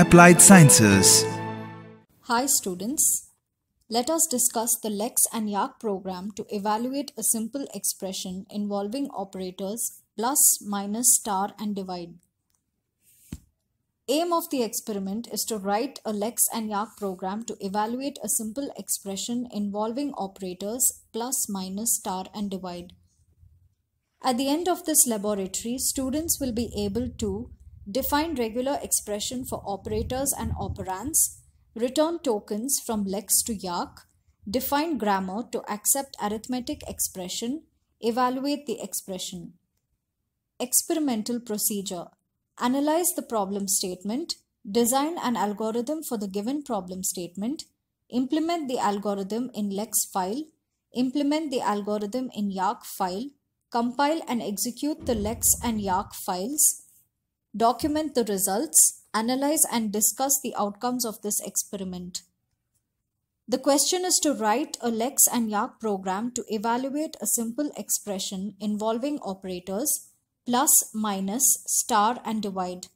Applied Sciences. Hi students. Let us discuss the Lex and Yacc program to evaluate a simple expression involving operators plus, minus, star and divide. Aim of the experiment is to write a Lex and Yacc program to evaluate a simple expression involving operators plus, minus, star and divide. At the end of this laboratory, students will be able to define regular expression for operators and operands. Return tokens from Lex to Yacc, define grammar to accept arithmetic expression, evaluate the expression. Experimental procedure. Analyze the problem statement, design an algorithm for the given problem statement, implement the algorithm in Lex file, implement the algorithm in Yacc file, compile and execute the Lex and Yacc files, document the results, analyze and discuss the outcomes of this experiment. The question is to write a Lex and Yacc program to evaluate a simple expression involving operators plus, minus, star and divide.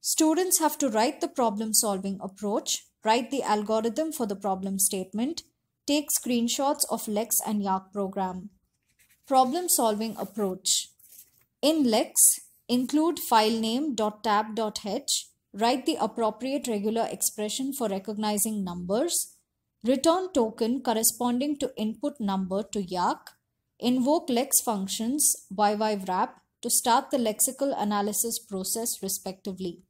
Students have to write the problem solving approach, write the algorithm for the problem statement, take screenshots of Lex and Yacc program. Problem solving approach. In Lex, Include filename.tab.h, write the appropriate regular expression for recognizing numbers, return token corresponding to input number to Yacc, invoke lex functions yywrap to start the lexical analysis process respectively.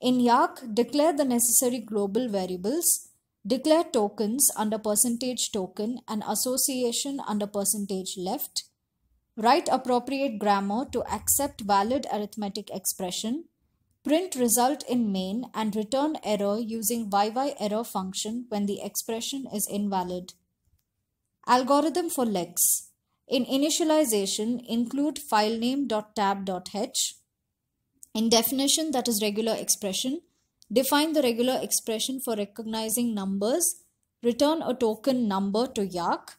In Yacc, declare the necessary global variables, declare tokens under percentage token and association under percentage left, Write appropriate grammar to accept valid arithmetic expression. Print result in main and return error using YYError function when the expression is invalid. Algorithm for lex. In initialization, include filename.tab.h. In definition, that is regular expression, define the regular expression for recognizing numbers. Return a token number to Yacc.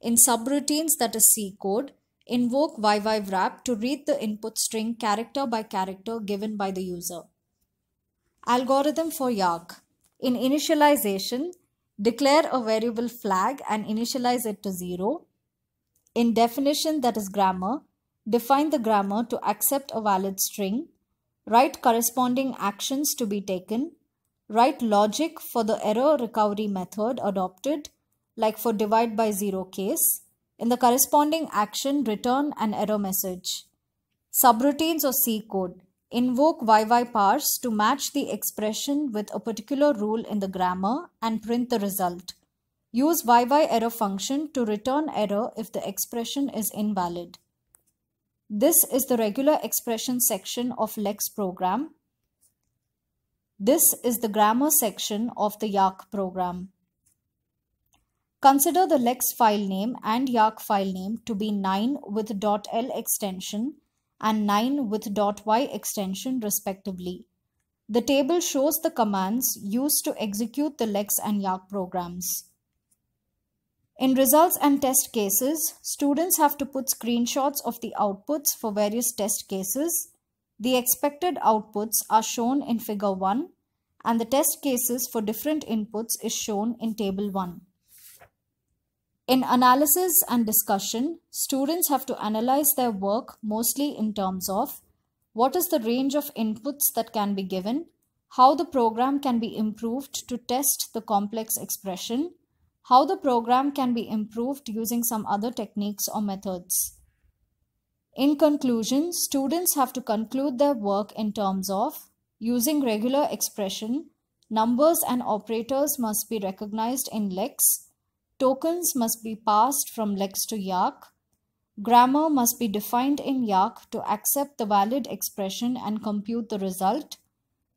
In subroutines, that is C code, invoke yywrap to read the input string character by character given by the user. Algorithm for Yacc. In initialization, declare a variable flag and initialize it to 0. In definition that is grammar, define the grammar to accept a valid string. Write corresponding actions to be taken. Write logic for the error recovery method adopted like for divide by 0 case in the corresponding action, return an error message. Subroutines or C code. Invoke YYParse to match the expression with a particular rule in the grammar and print the result. Use YYError function to return error if the expression is invalid. This is the regular expression section of Lex program. This is the grammar section of the Yacc program. Consider the lex file name and Yacc file name to be 9 with .l extension and 9 with .y extension respectively. The table shows the commands used to execute the lex and Yacc programs. In results and test cases, students have to put screenshots of the outputs for various test cases. The expected outputs are shown in figure 1 and the test cases for different inputs is shown in table 1. In analysis and discussion, students have to analyze their work mostly in terms of what is the range of inputs that can be given, how the program can be improved to test the complex expression, how the program can be improved using some other techniques or methods. In conclusion, students have to conclude their work in terms of using regular expression, numbers and operators must be recognized in Lex, Tokens must be passed from Lex to Yacc. Grammar must be defined in Yacc to accept the valid expression and compute the result.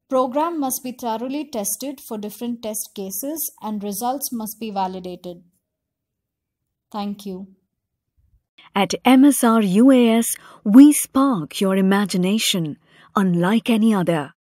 Program must be thoroughly tested for different test cases and results must be validated. Thank you. At MSR UAS, we spark your imagination unlike any other.